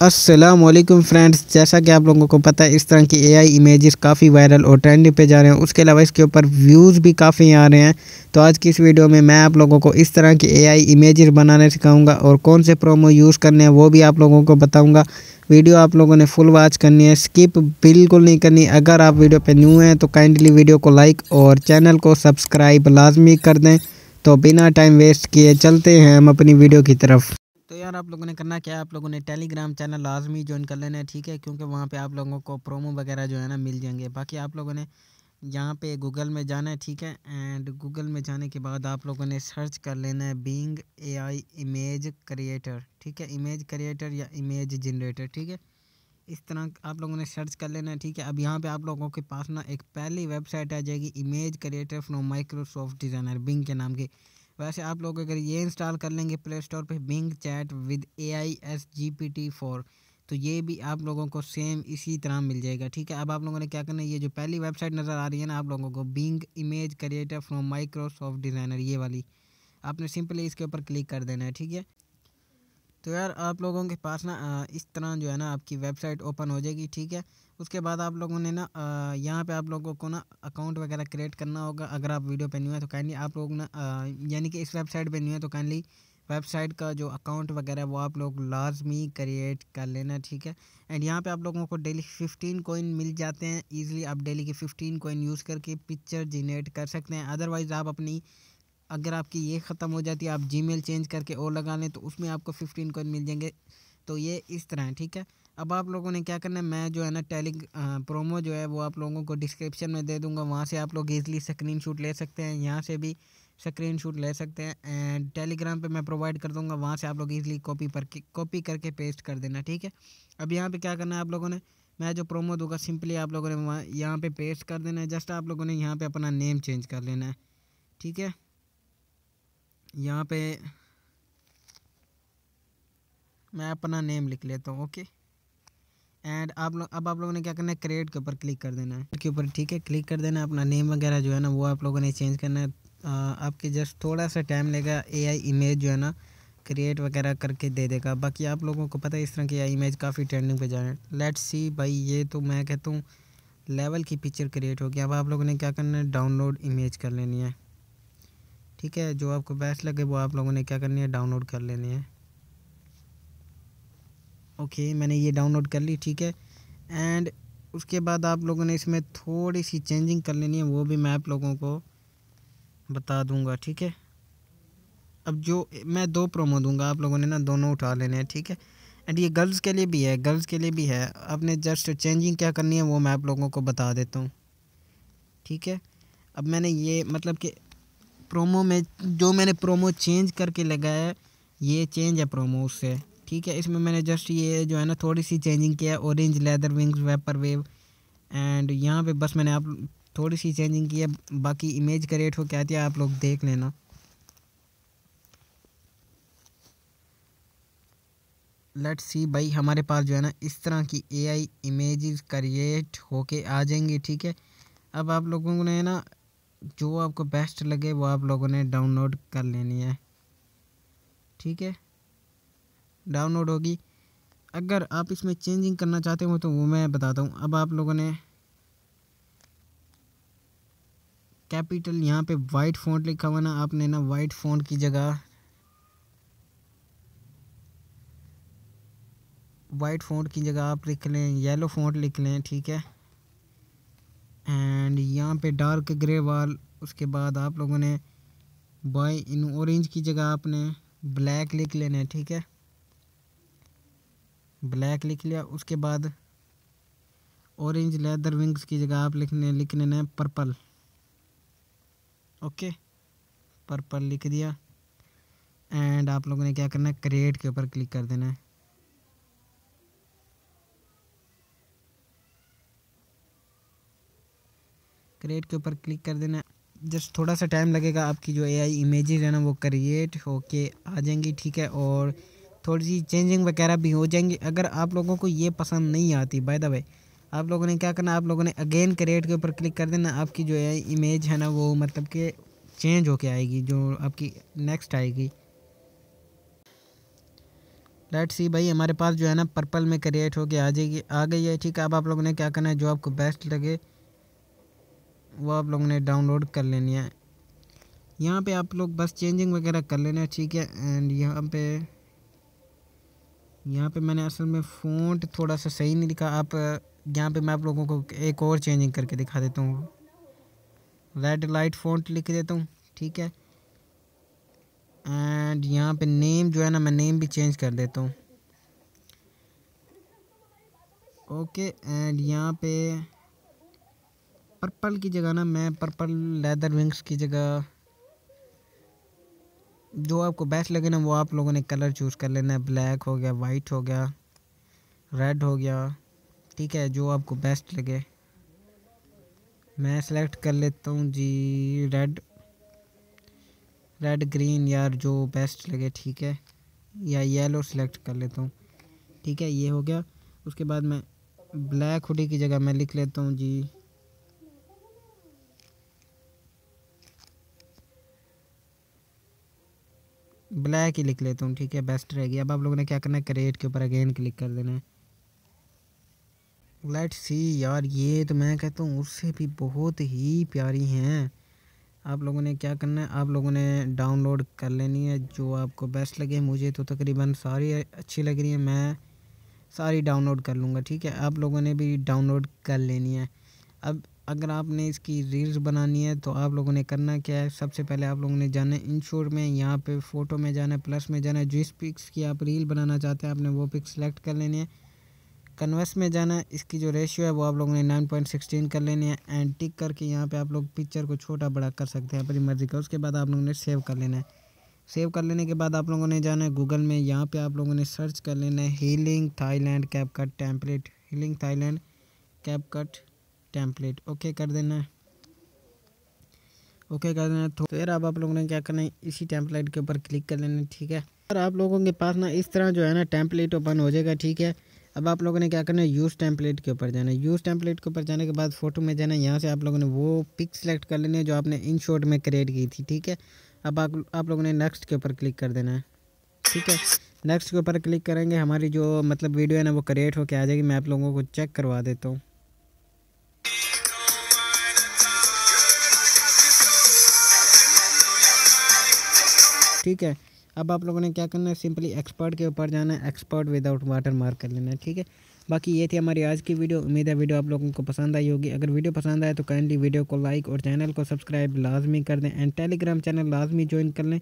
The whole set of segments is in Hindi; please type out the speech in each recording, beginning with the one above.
अस्सलाम वालेकुम फ्रेंड्स, जैसा कि आप लोगों को पता है, इस तरह की एआई इमेजेस काफ़ी वायरल और ट्रेंडिंग पे जा रहे हैं। उसके अलावा इसके ऊपर व्यूज़ भी काफ़ी आ रहे हैं। तो आज की इस वीडियो में मैं आप लोगों को इस तरह की एआई इमेजेस बनाने सिखाऊँगा और कौन से प्रोमो यूज़ करने हैं वो भी आप लोगों को बताऊँगा। वीडियो आप लोगों ने फुल वॉच करनी है स्किप बिल्कुल नहीं करनी। अगर आप वीडियो पर न्यू हैं तो काइंडली वीडियो को लाइक और चैनल को सब्सक्राइब लाजमी कर दें। तो बिना टाइम वेस्ट किए चलते हैं हम अपनी वीडियो की तरफ़। तो यार आप लोगों ने करना क्या आप लोगों ने टेलीग्राम चैनल लाजमी ज्वाइन कर लेना है, ठीक है? क्योंकि वहाँ पे आप लोगों को प्रोमो वगैरह जो है ना मिल जाएँगे। बाकी आप लोगों ने यहाँ पे गूगल में जाना है, ठीक है? एंड गूगल में जाने के बाद आप लोगों ने सर्च कर लेना है बींग ए इमेज क्रिएटर ठीक है? इमेज क्रिएटर या इमेज जनरेटर ठीक है? इस तरह आप लोगों ने सर्च कर लेना है, ठीक है? अब यहाँ पे आप लोगों के पास ना एक पहली वेबसाइट आ जाएगी image creator from Microsoft designer Bing के नाम की। वैसे आप लोग अगर ये इंस्टॉल कर लेंगे प्ले स्टोर पर Bing chat with A I S G P T four तो ये भी आप लोगों को सेम इसी तरह मिल जाएगा, ठीक है? अब आप लोगों ने क्या करना है? ये जो पहली वेबसाइट नज़र आ रही है ना आप लोगों को Bing image creator from Microsoft designer ये वाली। आपने सिंपली इसके ऊपर क्लिक कर देना है, ठीक है? तो यार आप लोगों के पास ना इस तरह जो है ना आपकी वेबसाइट ओपन हो जाएगी, ठीक है? उसके बाद आप लोगों ने ना यहाँ पे आप लोगों को ना अकाउंट वगैरह क्रिएट करना होगा, अगर आप वीडियो पे न्यू है तो काइंडली आप लोग ना यानी कि इस वेबसाइट पे न्यू है तो काइंडली वेबसाइट का जो अकाउंट वगैरह वो आप लोग लाजमी क्रिएट कर लेना, ठीक है? एंड यहाँ पे आप लोगों को डेली फिफ्टीन कोइन मिल जाते हैं ईजिली आप डेली के फिफ्टीन कोइन यूज़ करके पिक्चर जनरेट कर सकते हैं। अदरवाइज़ आप अपनी अगर आपकी ये ख़त्म हो जाती है, आप जी चेंज करके और लगा लें तो उसमें आपको फिफ्टीन कोइन मिल जाएँगे। तो ये इस तरह है, ठीक है? अब आप लोगों ने क्या करना है, मैं जो है ना टेली प्रोमो जो है, वो आप लोगों को डिस्क्रिप्शन में दे दूँगा। वहाँ से आप लोग ईज़िली स्क्रीन शूट ले सकते हैं, यहाँ से भी स्क्रीन शूट ले सकते हैं। एंड टेलीग्राम पे मैं प्रोवाइड कर दूँगा, वहाँ से आप लोग ईज़िली कॉपी पर कॉपी करके पेस्ट कर देना, ठीक है? अब यहाँ पे क्या करना है आप लोगों ने, मैं जो प्रोमो दूँगा सिंपली आप लोगों ने वहाँ यहाँ पे पेस्ट कर देना है। जस्ट आप लोगों ने यहाँ पर अपना नेम चेंज कर लेना है, ठीक है? यहाँ पे मैं अपना नेम लिख लेता हूँ ओके एंड आप लोग अब आप लोगों ने क्या करना है? क्रिएट के ऊपर क्लिक कर देना है। के ऊपर, ठीक है? क्लिक कर देना अपना नेम वगैरह जो है ना, वो आप लोगों ने चेंज करना है। आपके जस्ट थोड़ा सा टाइम लेगा एआई इमेज जो है ना क्रिएट वगैरह करके दे देगा। बाकी आप लोगों को पता है, इस तरह की इमेज काफ़ी ट्रेंडिंग पे जा रहे हैं। लेट्स सी भाई, ये तो मैं कहता हूँ लेवल की पिक्चर क्रिएट होगी। अब आप लोगों ने क्या करना है? डाउनलोड इमेज कर लेनी है। ठीक है, जो आपको बेस्ट लगे वो आप लोगों ने क्या करनी है डाउनलोड कर लेनी है। ओके मैंने ये डाउनलोड कर ली, ठीक है। एंड उसके बाद आप लोगों ने इसमें थोड़ी सी चेंजिंग कर लेनी है, वो भी मैं आप लोगों को बता दूँगा, ठीक है। अब जो, मैं दो प्रोमो दूँगा, आप लोगों ने ना दोनों उठा लेने हैं, ठीक है। एंड ये गर्ल्स के लिए भी है गर्ल्स के लिए भी है। आपने जस्ट चेंजिंग क्या करनी है, वो मैं आप लोगों को बता देता हूँ, ठीक है। अब मैंने ये मतलब कि प्रोमो में, जो मैंने प्रोमो चेंज करके लगाया है, ये चेंज है प्रोमो उससे, ठीक है? इसमें मैंने जस्ट ये जो है ना थोड़ी सी चेंजिंग किया है orange leather wings vapour wave and यहाँ पे बस मैंने आप थोड़ी सी चेंजिंग की है, बाकी इमेज का रेट हो क्या है, आप लोग देख लेना। लेट्स सी भाई, हमारे पास जो है ना, इस तरह की एआई इमेजेस क्रिएट होके आ जाएँगी, ठीक है? अब आप लोगों ने ना जो आपको बेस्ट लगे, वो आप लोगों ने डाउनलोड कर लेनी है। ठीक है? डाउनलोड होगी। अगर आप इसमें चेंजिंग करना चाहते हो तो वो मैं बताता हूँ। अब आप लोगों ने कैपिटल यहाँ पे वाइट फ़ॉन्ट लिखा हुआ ना, आपने ना वाइट फ़ॉन्ट की जगह वाइट फ़ॉन्ट की जगह आप लिख लें येलो फ़ॉन्ट लिख लें, ठीक है? एंड यहाँ पे डार्क ग्रे वाल उसके बाद आप लोगों ने बाई इन ऑरेंज की जगह आपने ब्लैक लिख लेना है ठीक है? ब्लैक लिख लिया, उसके बाद ऑरेंज लेदर विंग्स की जगह आप लिखने लिख लेना है पर्पल ओके पर्पल लिख दिया। एंड आप लोगों ने क्या करना है? क्रिएट के ऊपर क्लिक कर देना है। क्रिएट के ऊपर क्लिक कर देना। जस्ट थोड़ा सा टाइम लगेगा, आपकी जो एआई इमेजेस है ना, वो क्रिएट होके आ जाएँगी, ठीक है? और थोड़ी सी चेंजिंग वगैरह भी हो जाएँगी। अगर आप लोगों को ये पसंद नहीं आती बाय द वे आप लोगों ने क्या करना, आप लोगों ने अगेन क्रिएट के ऊपर क्लिक कर देना। आपकी जो है इमेज है ना, वो मतलब कि चेंज होके आएगी, जो आपकी नेक्स्ट आएगी। लेट सी भाई, हमारे पास जो है ना पर्पल में क्रिएट होके आ जाएगी, आ गई है, ठीक है? अब आप लोगों ने क्या करना है, जो आपको बेस्ट लगे वो आप लोगों ने डाउनलोड कर लेनी है। यहाँ पे आप लोग बस चेंजिंग वगैरह कर लेना है, ठीक है? एंड यहाँ पे यहाँ पे मैंने असल में फ़ॉन्ट थोड़ा सा सही नहीं लिखा। आप, यहाँ पे मैं आप लोगों को एक और चेंजिंग करके दिखा देता हूँ। रेड लाइट फ़ॉन्ट लिख देता हूँ, ठीक है? एंड यहाँ पे नेम जो है ना, मैं नेम भी चेंज कर देता हूँ। ओके एंड यहाँ पे पर्पल की जगह ना मैं पर्पल लेदर विंग्स की जगह जो आपको बेस्ट लगे ना वो आप लोगों ने कलर चूज़ कर लेना है। ब्लैक हो गया वाइट हो गया रेड हो गया, ठीक है, जो आपको बेस्ट लगे। मैं सेलेक्ट कर लेता हूँ जी रेड रेड ग्रीन यार जो बेस्ट लगे, ठीक है, या येलो सेलेक्ट कर लेता हूँ, ठीक है, ये हो गया। उसके बाद मैं ब्लैक हुडी की जगह मैं लिख लेता हूँ जी। ब्लैक ही लिख लेता हूँ, ठीक है? बेस्ट रहेगी अब आप लोगों ने क्या करना है? क्रिएट के ऊपर अगेन क्लिक कर देना है। लेट सी यार, ये तो मैं कहता हूँ, उससे भी बहुत ही प्यारी हैं। आप लोगों ने क्या करना है? आप लोगों ने डाउनलोड कर लेनी है, जो आपको बेस्ट लगे। मुझे तो तकरीबन सारी अच्छी लग रही है। मैं सारी डाउनलोड कर लूँगा, ठीक है? आप लोगों ने भी डाउनलोड कर लेनी है। अब अगर आपने इसकी रील्स बनानी है तो आप लोगों ने करना क्या है? सबसे पहले आप लोगों ने जाना है इंश्योर में, यहाँ पे फ़ोटो में जाना है, प्लस में जाना है। जिस पिक्स की आप रील बनाना चाहते हैं, आपने वो पिक्स सेलेक्ट कर लेनी है। कन्वर्स में जाना है, इसकी जो रेशियो है, वो आप लोगों ने नाइन पॉइंट सिक्सटीन कर लेनी है, एंड टिक करके यहाँ पे आप लोग पिक्चर को छोटा बड़ा कर सकते हैं, अपनी मर्ज़ी का। उसके बाद आप लोगों ने सेव कर लेना है। सेव कर लेने के बाद आप लोगों ने जाना है गूगल में, यहाँ पे आप लोगों ने सर्च कर लेना है healing Thailand CapCut template healing Thailand CapCut template okay कर देना है। ओके कर देना तो फिर अब आप लोगों ने क्या करना है? इसी टैंपलेट के ऊपर क्लिक कर लेना, ठीक है? और आप लोगों के पास ना इस तरह जो है ना टैंपलेट ओपन हो जाएगा, ठीक है? अब आप लोगों ने क्या करना है? यूज़ टेम्पलेट के ऊपर जाना है। यूज़ टेम्पलेट के ऊपर जाने के बाद फ़ोटो में जाना है। यहाँ से आप लोगों ने वो पिक सेलेक्ट कर लेनी है जो आपने इन शॉर्ट में क्रिएट की थी, ठीक है? अब आप आप लोगों ने नेक्स्ट के ऊपर क्लिक कर देना है, ठीक है? नेक्स्ट के ऊपर क्लिक करेंगे, हमारी जो मतलब वीडियो है ना वो क्रिएट होकर आ जाएगी। मैं आप लोगों को चेक करवा देता हूँ। ठीक है? अब आप लोगों ने क्या करना है? सिंपली एक्सपर्ट के ऊपर जाना है। एक्सपर्ट विदाउट वाटर मार्क कर लेना है, ठीक है? बाकी ये थी हमारी आज की वीडियो। उम्मीद है वीडियो आप लोगों को पसंद आई होगी। अगर वीडियो पसंद आए तो काइंडली वीडियो को लाइक और चैनल को सब्सक्राइब लाजमी कर दें। एंड टेलीग्राम चैनल लाजमी ज्वाइन कर लें।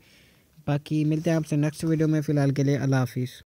बाकी मिलते हैं आपसे नेक्स्ट वीडियो में। फ़िलहाल के लिए अल्लाह हाफिज़।